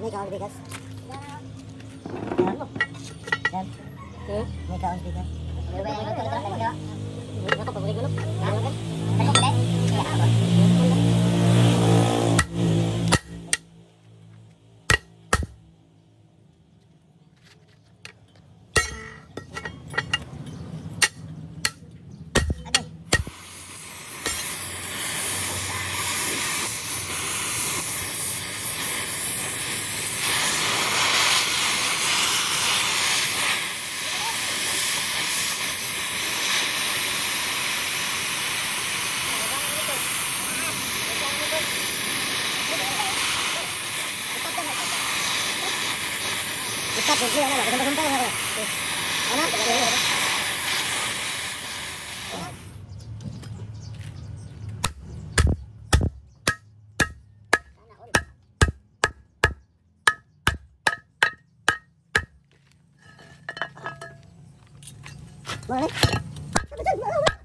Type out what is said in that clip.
Ini kaos bigas. Ya. Ini kaos bigas. Dekat ni dia nak gempar-gempar. Mana? Mana?